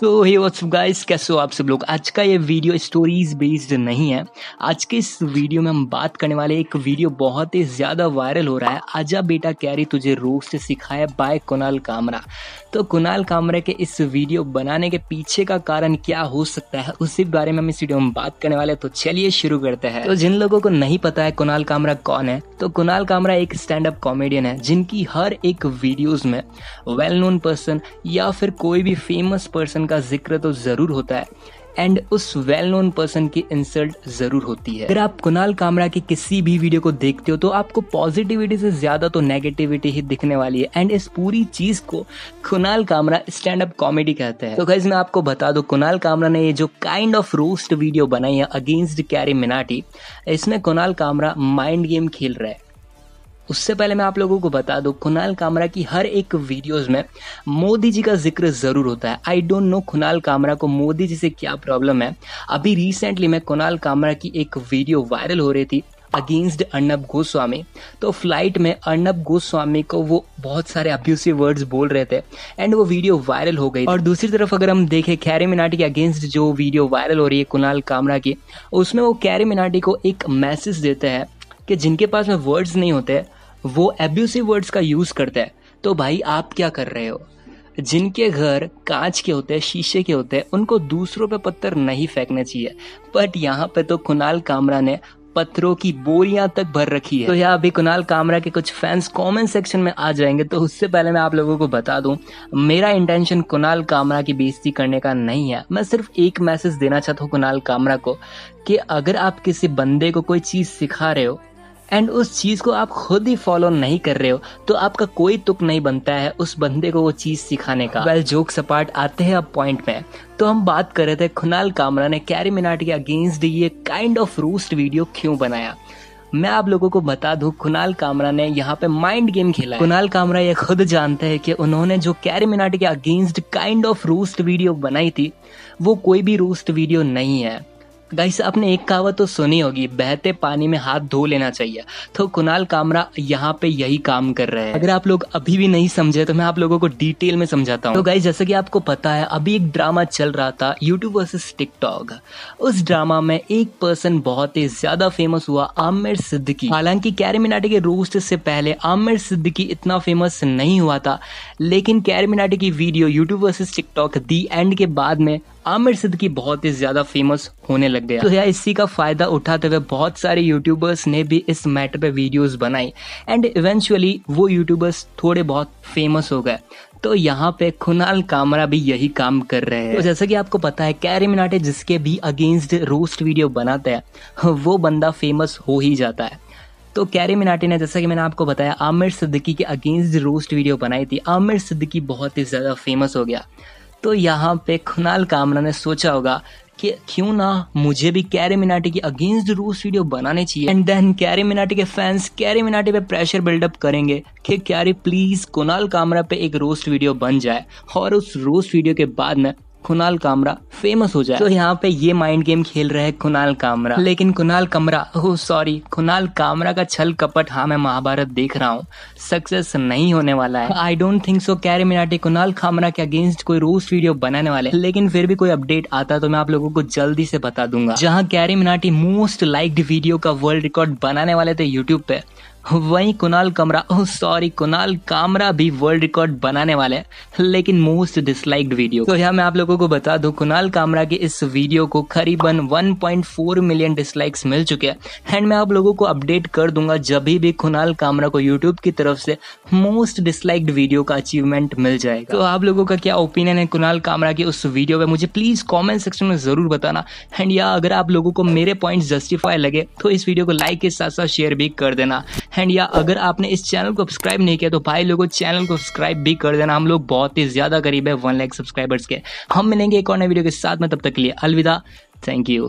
सो hey what's guys, कैसे हो आप सब लोग? आज का ये वीडियो स्टोरीज बेस्ड नहीं है। आज के इस वीडियो में हम बात करने वाले एक वीडियो बहुत ही ज़्यादा वायरल हो रहा है। आजा बेटा कैरी तुझे रोस्ट सिखाया बाय कुणाल कामरा। तो कुणाल कामरा के इस वीडियो बनाने के पीछे का कारण क्या हो सकता है, उसी बारे में हम इस वीडियो में बात करने वाले तो चलिए शुरू करते हैं। तो जिन लोगों को नहीं पता है कुणाल कामरा कौन है तो कुणाल कामरा एक स्टैंड अप कॉमेडियन है, जिनकी हर एक वीडियोज़ में वेल नोन पर्सन या फिर कोई भी फ़ेमस पर्सन का ज़िक्र तो ज़रूर होता है। एंड उस वेल नोन पर्सन की इंसल्ट ज़रूर होती है। अगर आप कुणाल कामरा की किसी भी वीडियो को देखते हो तो आपको पॉजिटिविटी से ज़्यादा तो नेगेटिविटी ही दिखने वाली है। एंड इस पूरी चीज़ को Kunal Kamra stand up comedy कहते हैं। तो गाइज़ मैं आपको बता दू, कुणाल कामरा ने ये जो काइंड ऑफ़ रोस्ट वीडियो बनाई है अगेंस्ट कैरी मिनाटी इसमें कुणाल कामरा माइंड गेम खेल रहा है। उससे पहले मैं आप लोगों को बता दूँ कुणाल कामरा की हर एक वीडियोस में मोदी जी का ज़िक्र ज़रूर होता है। I don't know Kunal Kamra को मोदी जी से क्या प्रॉब्लम है। अभी रिसेंटली में कुणाल कामरा की एक वीडियो वायरल हो रही थी अगेंस्ट अर्नब गोस्वामी। तो फ़्लाइट में अर्नब गोस्वामी को वो बहुत सारे अब्यूसिव वर्ड्स बोल रहे थे एंड वो वीडियो वायरल हो गई और दूसरी तरफ़ अगर हम देखें कैरी मिनाटी के अगेंस्ट जो वीडियो वायरल हो रही है कुणाल कामरा की, उसमें वो कैरी मिनाटी को एक मैसेज देते हैं कि जिनके पास में वर्ड्स नहीं होते वो एब्यूसिव वर्ड्स का यूज़ करता है। तो भाई, आप क्या कर रहे हो? जिनके घर कांच के होते हैं, शीशे के होते हैं, उनको दूसरों पे पत्थर नहीं फेंकने चाहिए। बट यहाँ पे तो कुणाल कामरा ने पत्थरों की बोरियाँ तक भर रखी है। तो यहाँ अभी कुणाल कामरा के कुछ फैंस कमेंट सेक्शन में आ जाएँगे तो उससे पहले मैं आप लोगों को बता दूँ, मेरा इंटेंशन कुणाल कामरा की बेइज्जती करने का नहीं है। मैं सिर्फ़ एक मैसेज देना चाहता हूँ कुणाल कामरा को, कि अगर आप किसी बंदे को कोई चीज़ सिखा रहे हो एंड उस चीज़ को आप खुद ही फॉलो नहीं कर रहे हो तो आपका कोई तुक नहीं बनता है उस बंदे को वो चीज़ सिखाने का। वेल जोक सपाट आते हैं अब पॉइंट में। तो हम बात कर रहे थे खुनाल कामरा ने कैरी मिनाट के अगेंस्ट ये काइंड ऑफ़ रूस्ट वीडियो क्यों बनाया। मैं आप लोगों को बता दूँ कुणाल कामरा ने यहाँ पे माइंड गेम खेला कुणाल कामरा ये खुद जानते हैं कि उन्होंने जो कैरी मिनाटी के against kind of roast video बनाई थी, वो कोई भी रूस्ट वीडियो नहीं है। गाइस आपने एक कहावत तो सुनी होगी, बहते पानी में हाथ धो लेना चाहिए। तो कुणाल कामरा यहाँ पे यही काम कर रहे हैं। अगर आप लोग अभी भी नहीं समझे तो मैं आप लोगों को डिटेल में समझाता हूँ। तो गाइस जैसे कि आपको पता है, अभी एक ड्रामा चल रहा था यूट्यूब वर्सेस टिकटॉक उस ड्रामा में एक पर्सन बहुत ही ज़्यादा फ़ेमस हुआ, आमिर सिद्दीकी। हालाँकि कैरी मिनाटी के रोस्ट से पहले आमिर सिद्दीकी इतना फ़ेमस नहीं हुआ था, लेकिन कैरी मिनाटी की video YouTube versus TikTok the end के बाद में आमिर सिद्दीकी बहुत ही ज़्यादा फ़ेमस होने लग। गया तो यार इसी का फ़ायदा उठाते हुए बहुत सारे यूट्यूबर्स ने भी इस मैटर पे वीडियोस बनाई। एंड इवेंचुअली वो यूट्यूबर्स थोड़े बहुत फ़ेमस हो गए। तो यहाँ पे खुनाल कामरा भी यही काम कर रहे हैं। तो जैसा कि आपको पता है कैरी मिनाटे जिसके भी अगेंस्ट रोस्ट वीडियो बनाते हैं वो बंदा फ़ेमस हो ही जाता है। तो कैरी मिनाटी ने जैसा कि मैंने आपको बताया आमिर सिद्दीकी के अगेंस्ट रोस्ट वीडियो बनाई थी। आमिर सिद्दीकी बहुत ही ज़्यादा फ़ेमस हो गया। तो यहाँ पे खुनाल कामरा ने सोचा होगा कि क्यों ना मुझे भी कैरे मिनाटी की अगेंस्ट रूस वीडियो बनाने चाहिए। एंड देन कैरे मिनाटी के फैंस कैरे मिनाटी पे प्रेशर बिल्डअप करेंगे कि कैरी प्लीज़ कुनाल कामरा पे एक रोस्ट वीडियो बन जाए। और उस रोस्ट वीडियो के बाद में कुणाल कामरा फ़ेमस हो जाए। तो यहाँ पे ये माइंड गेम खेल रहे हैं कुणाल कामरा। लेकिन कुणाल कमरा ओह सॉरी कुणाल कामरा का छल कपट हाँ मैं महाभारत देख रहा हूँ। सक्सेस नहीं होने वाला है। I don't think so Carry Minati Kunal Kamra के अगेंस्ट कोई रोस्ट वीडियो बनाने वाले। लेकिन फिर भी कोई अपडेट आता तो मैं आप लोगों को जल्दी से बता दूँगा। जहाँ Carry Minati most liked video का वर्ल्ड रिकॉर्ड बनाने वाले थे यूट्यूब पे। वहीं कुणाल कमरा, ओह सॉरी कुणाल कामरा भी वर्ल्ड रिकॉर्ड बनाने वाले हैं, लेकिन मोस्ट डिसलाइक्ड वीडियो तो यहाँ मैं आप लोगों को बता दूँ, कुणाल कामरा के इस वीडियो को करीबन 1.4 मिलियन डिसलाइक्स मिल चुके हैं। एंड मैं आप लोगों को अपडेट कर दूँगा जब भी कुणाल कामरा को यूट्यूब की तरफ़ से मोस्ट डिसलाइक्ड वीडियो का अचीवमेंट मिल जाएगा। तो आप लोगों का क्या ओपिनियन है कुणाल कामरा की उस वीडियो पे? मुझे प्लीज़ कॉमेंट सेक्शन में ज़रूर बताना। एंड या अगर आप लोगों को मेरे पॉइंट जस्टिफाई लगे तो इस वीडियो को लाइक के साथ साथ शेयर भी कर देना। एंड या अगर आपने इस चैनल को सब्सक्राइब नहीं किया तो भाई लोगों चैनल को सब्सक्राइब भी कर देना। हम लोग बहुत ही ज़्यादा करीब है वन लाख सब्सक्राइबर्स के। हम मिलेंगे एक और नए वीडियो के साथ में, तब तक के लिए अलविदा। Thank you